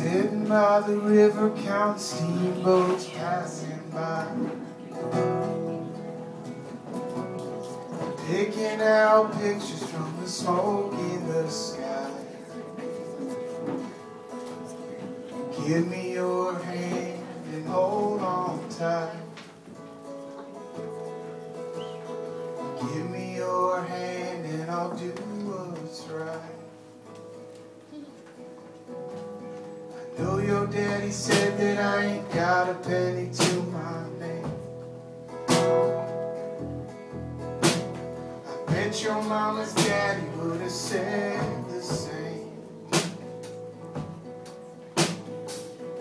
by the river, count steamboats passing by. Picking out pictures from the smoke in the sky. Give me your hand and hold on tight. Give me your hand and I'll do what's right. Daddy said that I ain't got a penny to my name. I bet your mama's daddy would have said the same.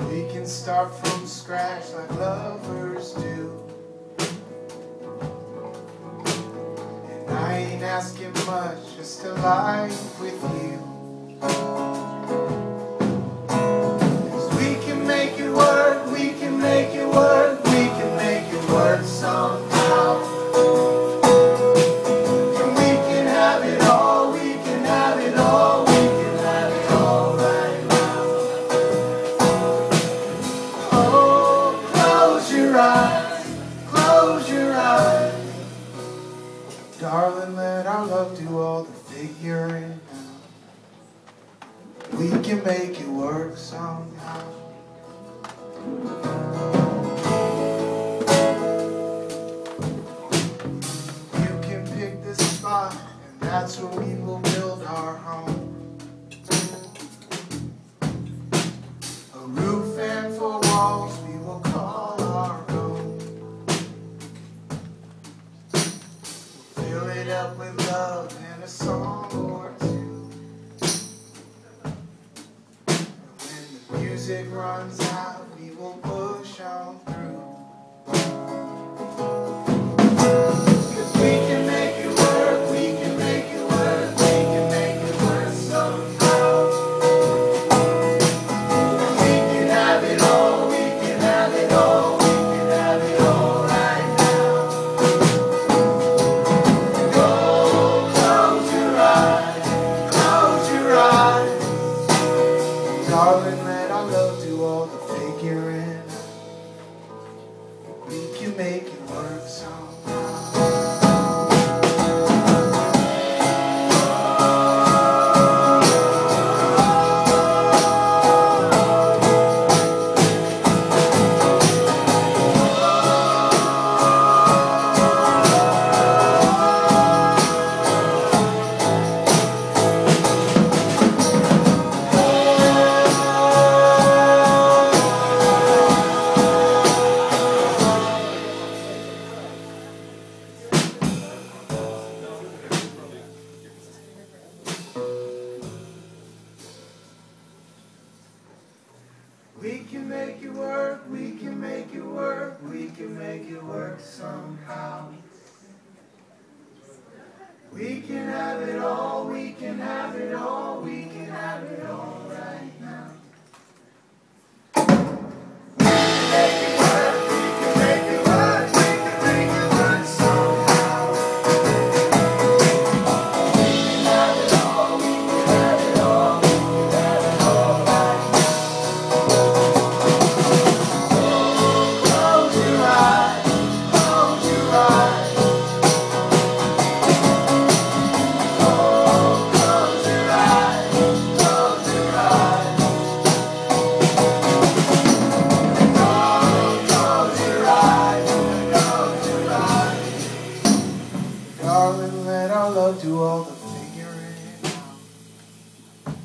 We can start from scratch like lovers do. And I ain't asking much, just a life with you. Your eyes. Darling, let our love do all the figuring out. We can make it work somehow. You can pick the spot, and that's where we will build our home. A roof and four walls music runs out, we will push on through. It work somehow. Can make it work, we can make it work, we can make it work somehow. We can have it all, we can have it all, we can have it all right now. Darling, let our love do all the figuring out.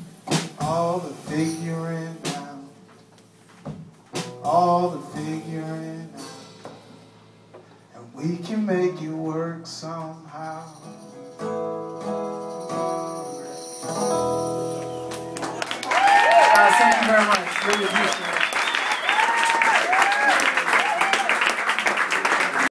All the figuring out all the figuring out. And we can make it work somehow. Uh, thank you very much. Really appreciate it.